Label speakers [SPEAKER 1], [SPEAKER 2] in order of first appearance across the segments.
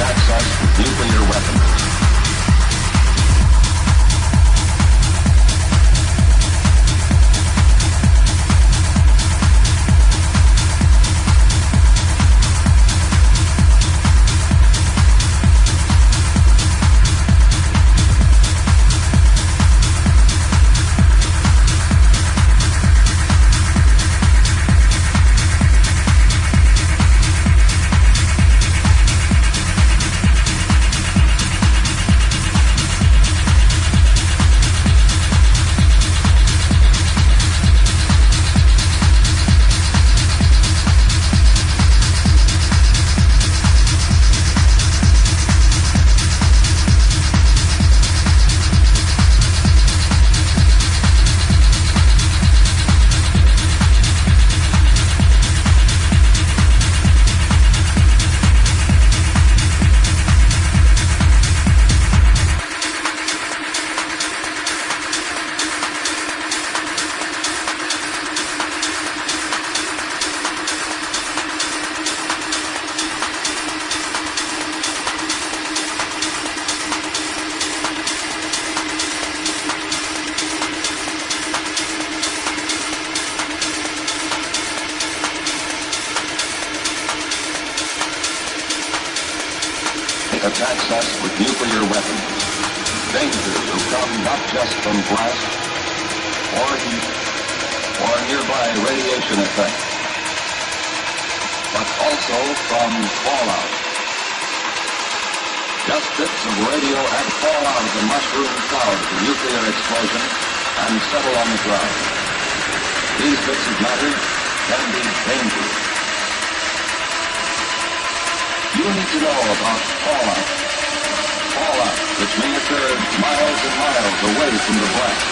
[SPEAKER 1] Access. us with nuclear weapons. Radio had fall out of the mushroom cloud the nuclear explosion and settle on the ground. These bits of matter can be dangerous. You need to know about fallout. Fallout, which may occur miles and miles away from the blast,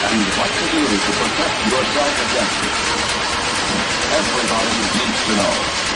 [SPEAKER 1] and what to do to protect yourself against it. Everybody needs to know.